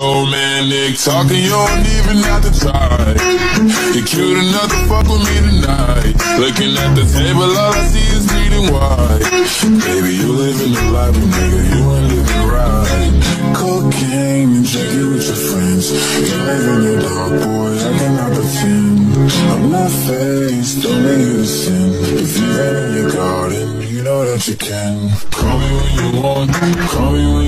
romantic talking, you don't even have to try. You're cute enough to fuck with me tonight. Looking at the table, all I see is bleeding white. Baby, you living the life, but nigga, you ain't living right. Cocaine and drinking with your friends. You your in the dark, boy, I cannot pretend. I'm not faced, don't make you to sin. If you're in your garden, you know that you can. Call me when you want, call me when you want.